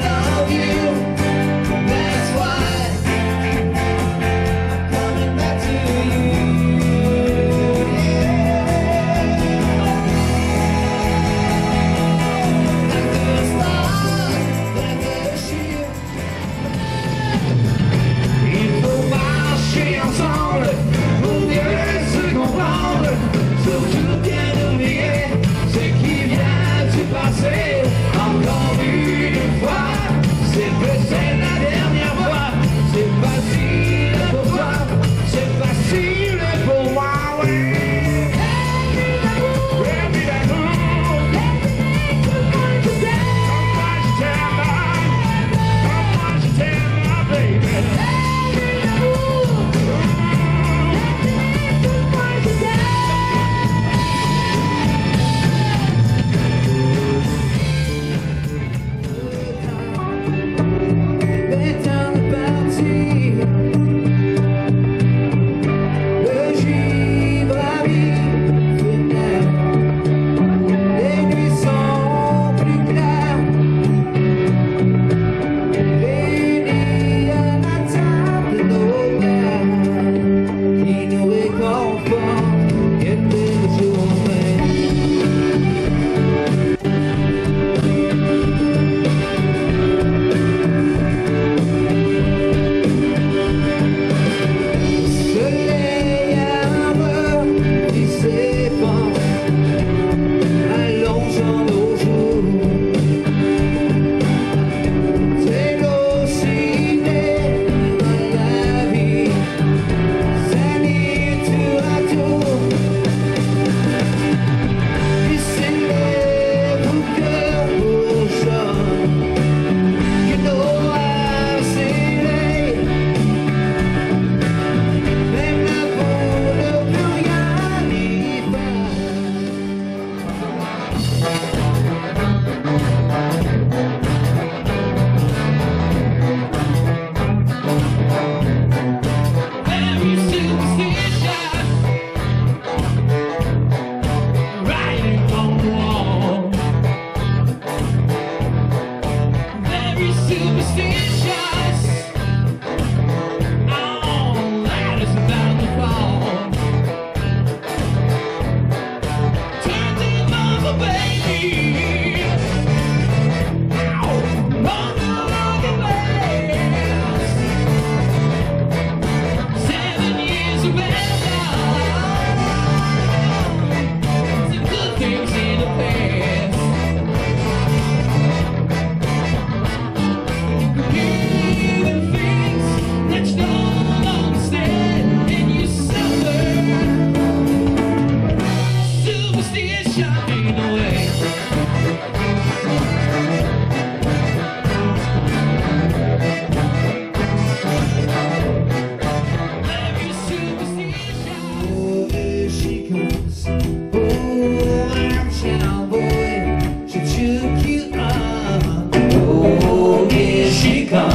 no Come.